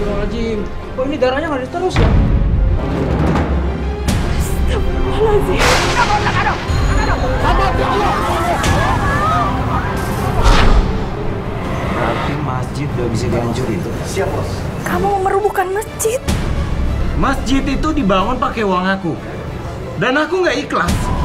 Astagfirullahaladzim. Kok ini darahnya ngalir terus ya? Astagfirullahaladzim. Berarti masjid udah bisa dihancurin. Siap bos. Kamu merubuhkan masjid? Masjid itu dibangun pakai uang aku. Dan aku nggak ikhlas.